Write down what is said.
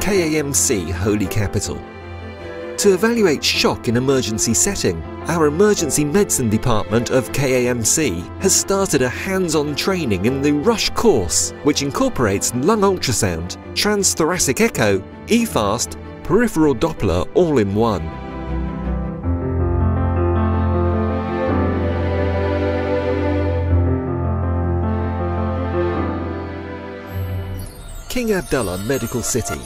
KAMC Holy Capital. To evaluate shock in emergency setting, our emergency medicine department of KAMC has started a hands-on training in the RUSH course, which incorporates lung ultrasound, transthoracic echo, EFAST, peripheral Doppler all in one. King Abdullah Medical City